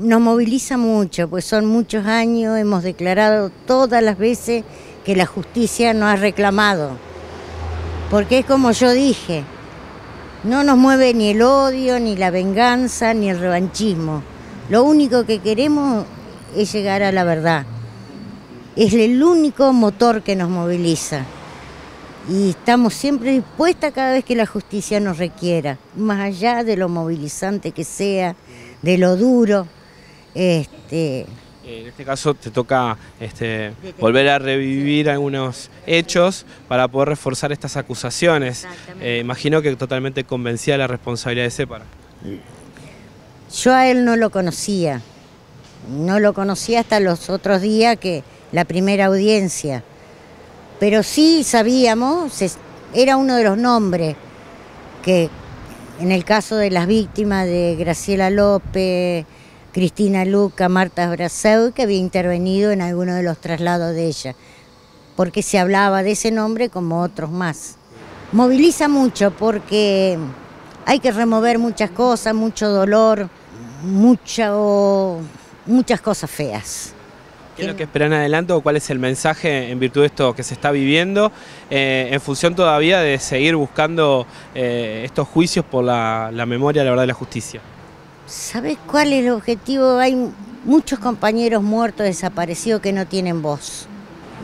Nos moviliza mucho, pues son muchos años, hemos declarado todas las veces que la justicia nos ha reclamado. Porque es como yo dije, no nos mueve ni el odio, ni la venganza, ni el revanchismo. Lo único que queremos es llegar a la verdad. Es el único motor que nos moviliza. Y estamos siempre dispuestas cada vez que la justicia nos requiera, más allá de lo movilizante que sea, de lo duro. Este, en este caso te toca este, volver a revivir algunos hechos para poder reforzar estas acusaciones. Eh, imagino que totalmente convencida de la responsabilidad de Separa. Yo a él no lo conocía, no lo conocía hasta los otros días que la primera audiencia, pero sí sabíamos, era uno de los nombres que en el caso de las víctimas de Graciela López, Cristina Luca, Marta Braseu, que había intervenido en alguno de los traslados de ella, porque se hablaba de ese nombre como otros más. Moviliza mucho porque hay que remover muchas cosas, mucho dolor, mucho, muchas cosas feas. ¿Qué es lo que esperan adelante o cuál es el mensaje en virtud de esto que se está viviendo eh, en función todavía de seguir buscando eh, estos juicios por la, la memoria, la verdad, de la justicia? ¿Sabes cuál es el objetivo? Hay muchos compañeros muertos, desaparecidos que no tienen voz.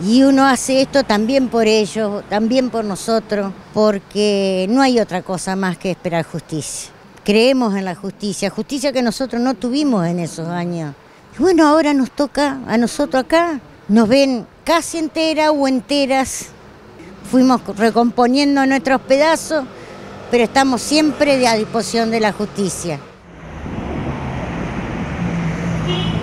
Y uno hace esto también por ellos, también por nosotros, porque no hay otra cosa más que esperar justicia. Creemos en la justicia, justicia que nosotros no tuvimos en esos años. Y bueno, ahora nos toca a nosotros acá, nos ven casi enteras o enteras. Fuimos recomponiendo nuestros pedazos, pero estamos siempre a disposición de la justicia. Thank you.